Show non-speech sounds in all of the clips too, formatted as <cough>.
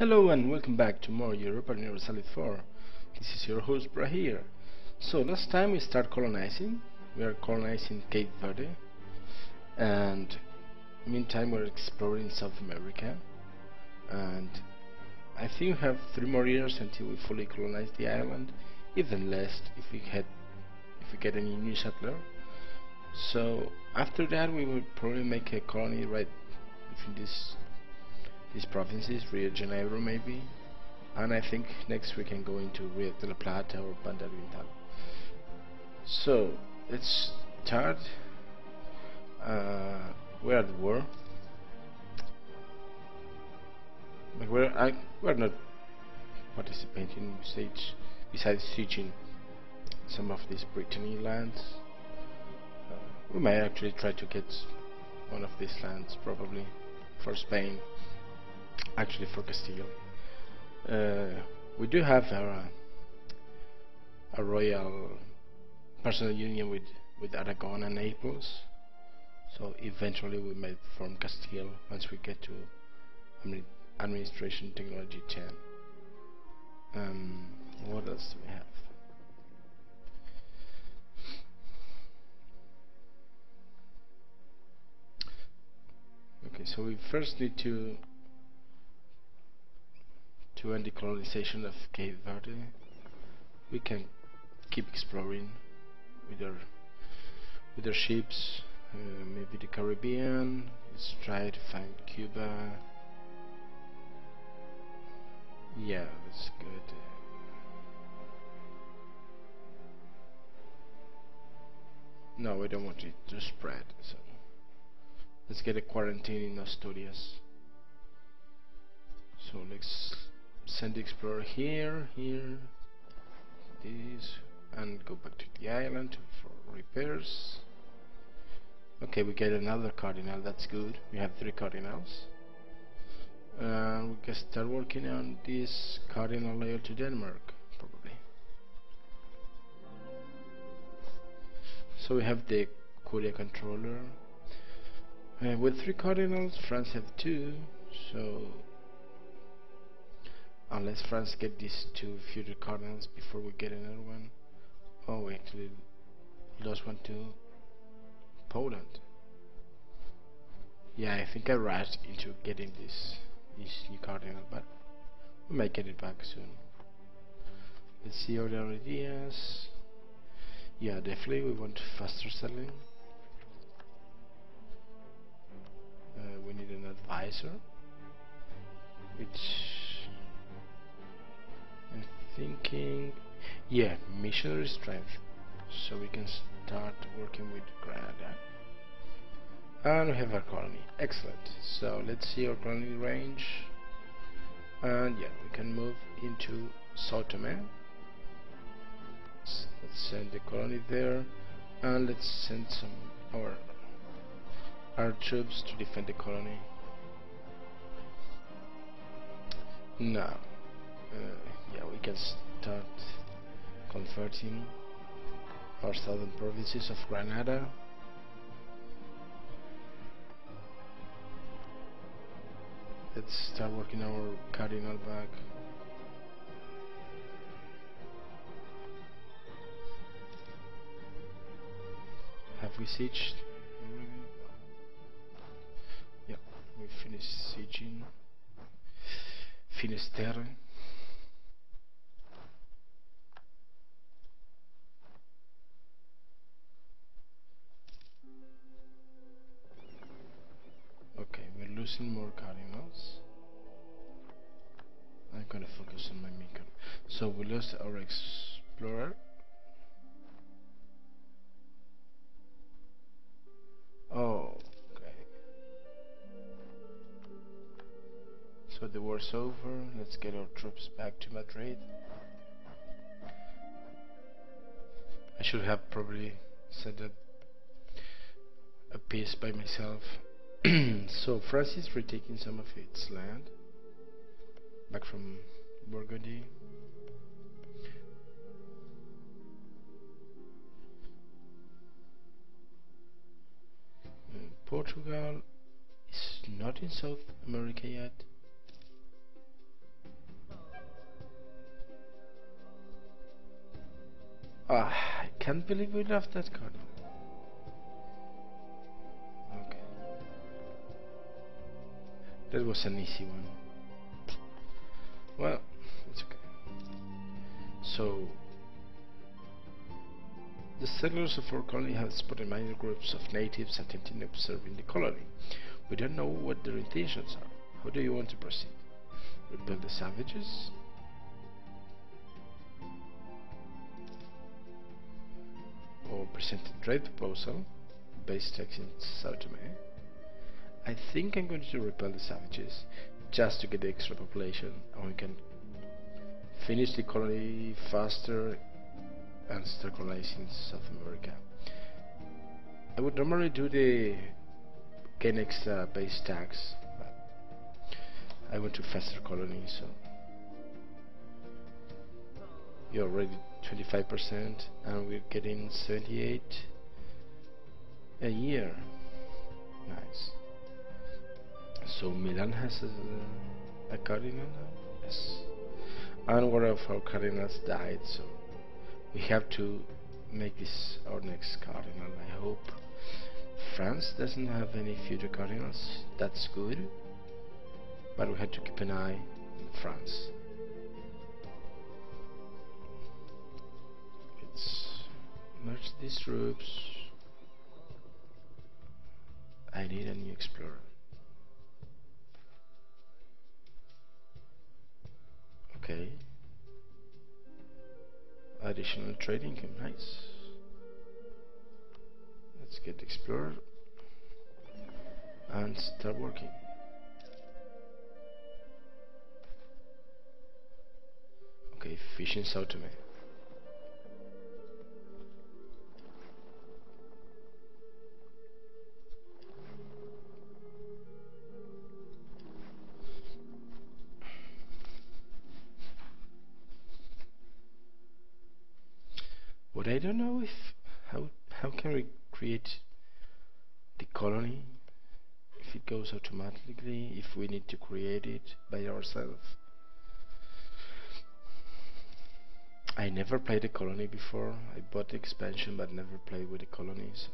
Hello and welcome back to more Europa Universalis 4. This is your host Brahir. So last time we start colonizing. We are colonizing Cape Verde and meantime we're exploring South America and I think we have three more years until we fully colonize the island even less if we had if we get any new settler so after that we will probably make a colony right within this these provinces, Rio de Janeiro maybe, and I think next we can go into Rio de la Plata or Banda Oriental. So let's start. Uh, we're at war. But we're I, we're not participating besides besides sieging some of these Brittany lands. Uh, we may actually try to get one of these lands probably for Spain actually for Castile. Uh, we do have a, a royal personal union with, with Aragon and Naples, so eventually we may form Castile once we get to Administration Technology 10. Um, what else do we have? Okay, so we first need to to end the colonization of Cape Verde. We can keep exploring with our with our ships, uh, maybe the Caribbean. Let's try to find Cuba. Yeah, that's good. No, we don't want it to spread. So let's get a quarantine in Asturias. So let's send the explorer here, here, this, and go back to the island for repairs. Okay, we get another cardinal, that's good. We have three cardinals. Uh, we can start working on this cardinal layer to Denmark, probably. So we have the Curia controller. Uh, with three cardinals, France have two, so unless France get these two future cardinals before we get another one. Oh, we actually lost one to Poland. Yeah, I think I rushed into getting this this new cardinal, but we might get it back soon. Let's see other ideas. Yeah, definitely we want faster selling. Uh, we need an advisor, which thinking. Yeah missionary strength. So we can start working with Granada. And we have our colony. Excellent. So let's see our colony range. And yeah we can move into Sao let's send the colony there. And let's send some our our troops to defend the colony. Now uh, yeah we can start converting our southern provinces of Granada. Let's start working our cardinal back. Have we sieged? Yeah we finished sieging. Finisterre more cardinals I'm gonna focus on my Miko so we lost our explorer. Oh okay. So the war's over. Let's get our troops back to Madrid. I should have probably said that a piece by myself <clears throat> so France is retaking some of its land back from Burgundy. Uh, Portugal is not in South America yet. Ah, I can't believe we left that corner. That was an easy one. Well, it's okay. So, the settlers of our colony have spotted minor groups of natives attempting to observe in the colony. We don't know what their intentions are. How do you want to proceed? Repel the savages? Or present a trade proposal based in Sao? I think I'm going to repel the savages just to get the extra population and we can finish the colony faster and start colonizing South America. I would normally do the gain extra base tax but I went to faster colony so you're already 25% and we're getting 78 a year nice so Milan has a, a cardinal? Now yes. And one of our cardinals died? So we have to make this our next cardinal I hope. France doesn't have any future cardinals. That's good. But we have to keep an eye on France. Let's merge these troops I need a new explorer okay. Additional trading nice. Let's get explorer. And start working. Okay fishing Sao I don't know if how how can we create the colony if it goes automatically if we need to create it by ourselves? I never played a colony before. I bought the expansion but never played with the colony so.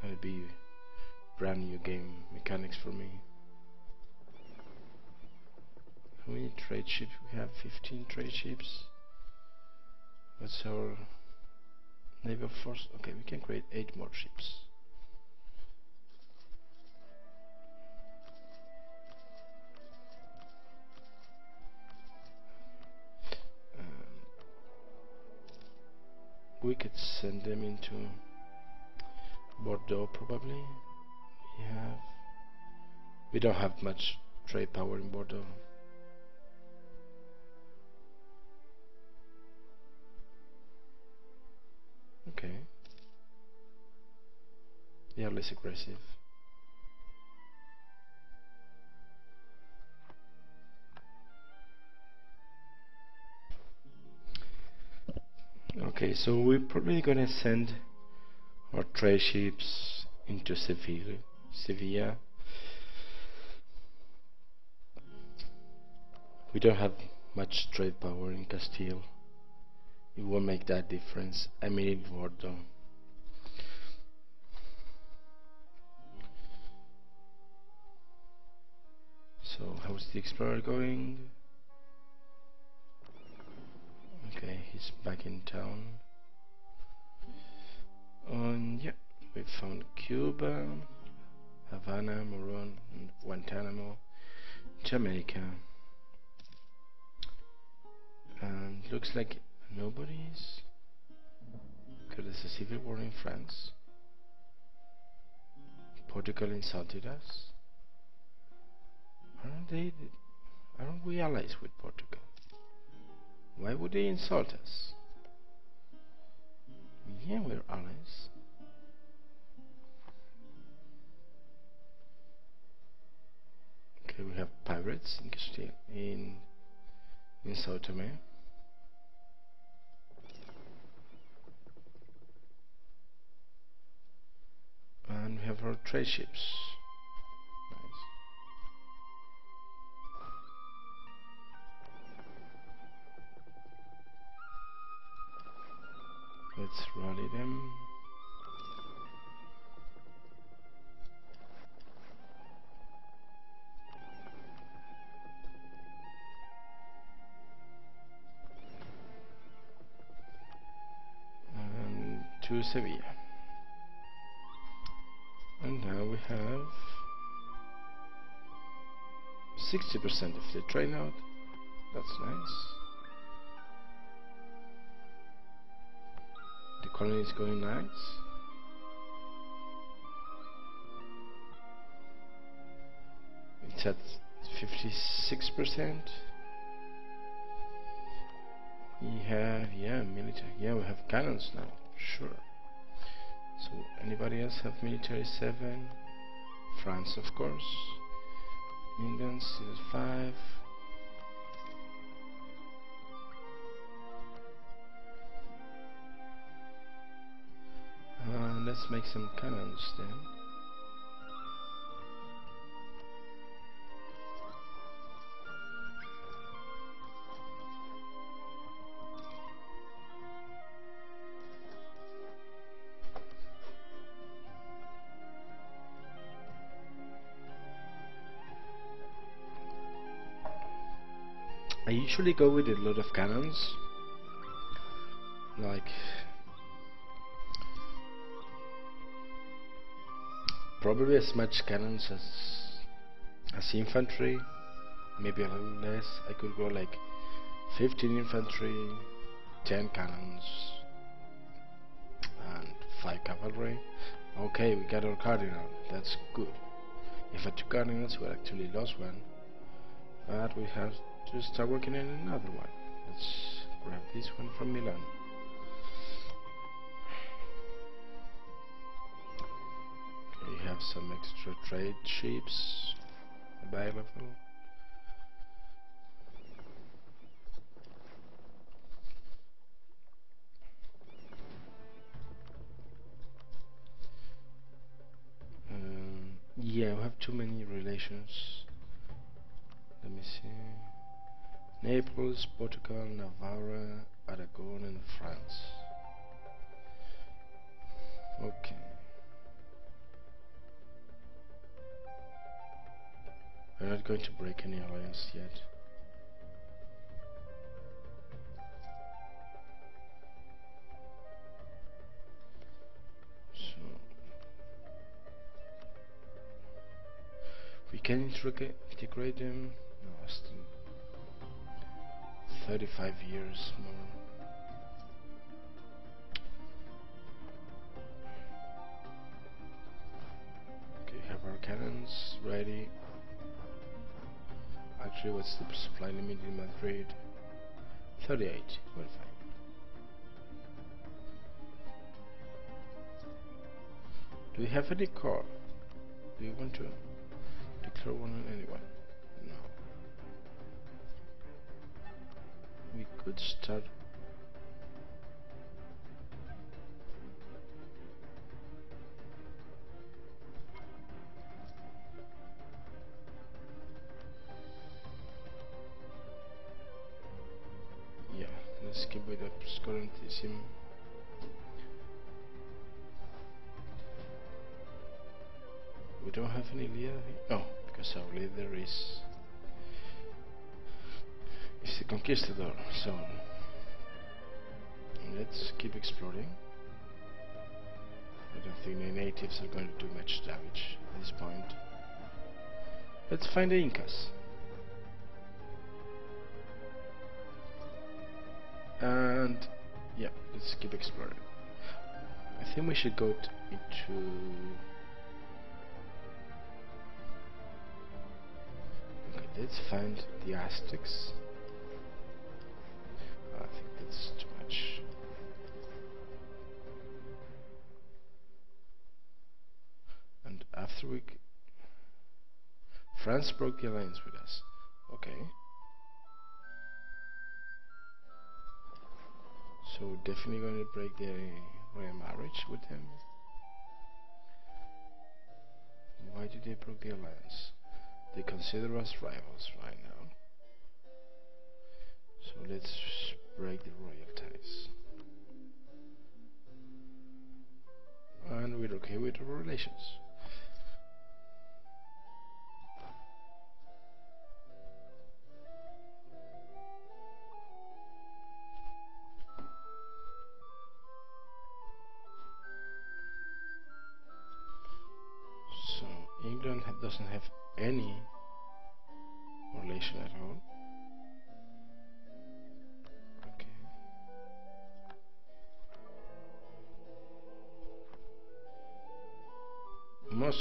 Gonna be brand new game mechanics for me how many trade ships? We have 15 trade ships. What's our naval force? Okay we can create 8 more ships. Um, we could send them into Bordeaux probably. We have we don't have much trade power in Bordeaux They are less aggressive. Okay, so we're probably gonna send our trade ships into Seville, Sevilla. We don't have much trade power in Castile it won't make that difference I mean it would though so how's the explorer going okay he's back in town and yeah we found Cuba Havana, Moron, Guantanamo, Jamaica and looks like Nobody's. Because there's a civil war in France. Portugal insulted us. They? We allies with Portugal? Why would they insult us? Yeah, we're allies. Okay, we have pirates in Castile in in Sao Tome. and we have our trade ships let's rally them. And to Sevilla. And now we have 60% of the train out. That's nice. Colony is going nice. It's at 56%. We have, yeah, military. Yeah, we have cannons now, sure. So, anybody else have military 7? France, of course. England, 5. Let's make some cannons then. I usually go with a lot of cannons like probably as much cannons as as infantry maybe a little less. I could go like 15 infantry 10 cannons and 5 cavalry. Okay we got our cardinal. That's good. If I took cardinals we actually lost one. But we have to start working on another one. Let's grab this one from Milan have some extra trade ships available. Um, yeah we have too many relations. Let me see. Naples, Portugal, Navarra, Aragon and France. Okay not going to break any alliance yet. So we can integrate, integrate them. No, still 35 years more. Okay have our cannons ready actually what's the supply limit in Madrid 38 well fine do we have any car do you want to declare one on anyone? No. We could start keep with the scorantism we don't have any leader no because our leader is is the conquistador so let's keep exploring. I don't think the natives are going to do much damage at this point. Let's find the Incas and yeah let's keep exploring. I think we should go into okay let's find the Aztecs. Oh, I think that's too much. And after we France broke the alliance with us So we're definitely going to break the royal marriage with them. Why did they break the alliance? They consider us rivals right now. So let's break the royal ties. and we're okay with our relations.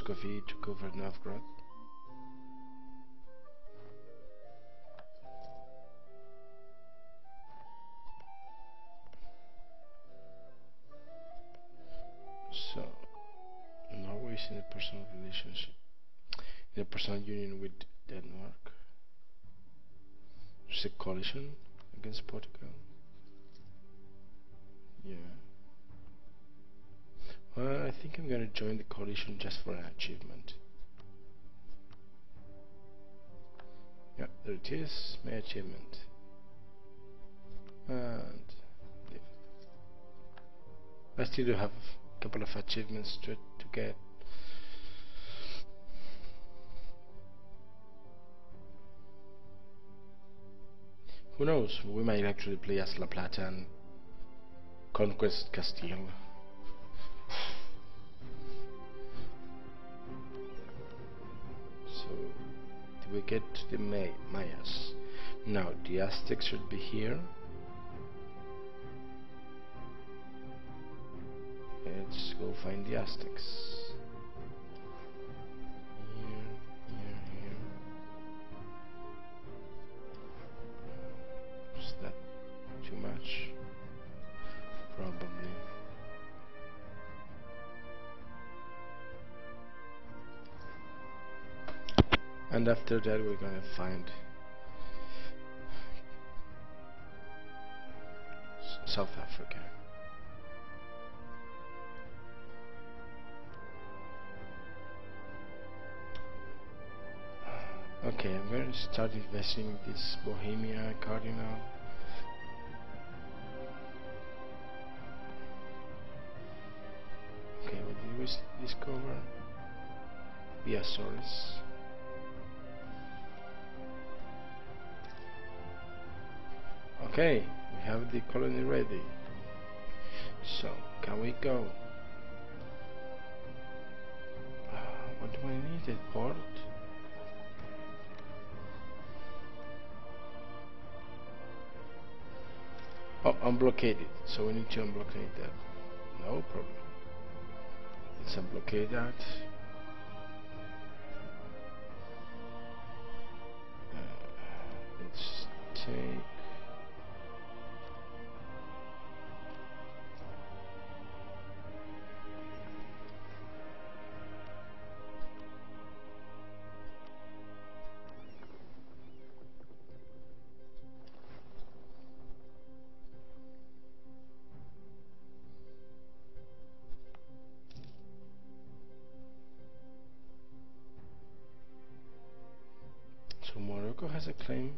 Muscovy took over Novgorod. So, Norway is in a personal relationship, in a personal union with Denmark. There's a coalition against Portugal. Yeah. Well, I think I'm gonna join the coalition just for an achievement. Yeah, there it is, my achievement. And. I still do have a couple of achievements to to get. Who knows? We might actually play as La Plata and conquest Castile. We get to the May Mayas? Now, the Aztecs should be here. Let's go find the Aztecs. And after that we're gonna find South Africa. Okay, I'm to start investing in this Bohemia Cardinal. Okay, what did we discover? Biosaurus. Okay, we have the colony ready. So, can we go? Uh, what do I need? A port? Oh, unblockade it. So we need to unblockade that. No problem. Let's unblockade that. Uh, let's take. A claim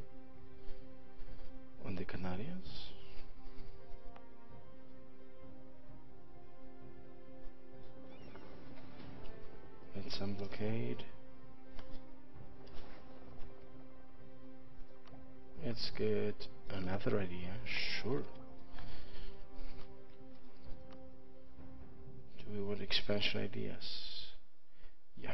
on the Canarias. Let's unblockade. Let's get another idea. Sure. Do we want expansion ideas? Yeah.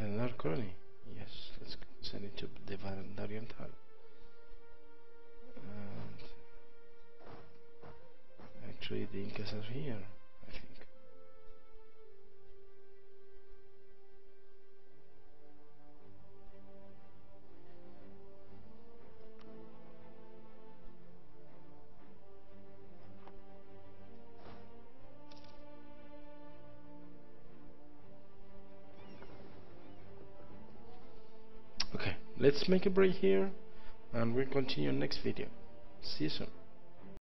Another colony. Yes, let's send it to the Banda Oriental. And actually the Incas are here, let's make a break here and we'll continue next video. See you soon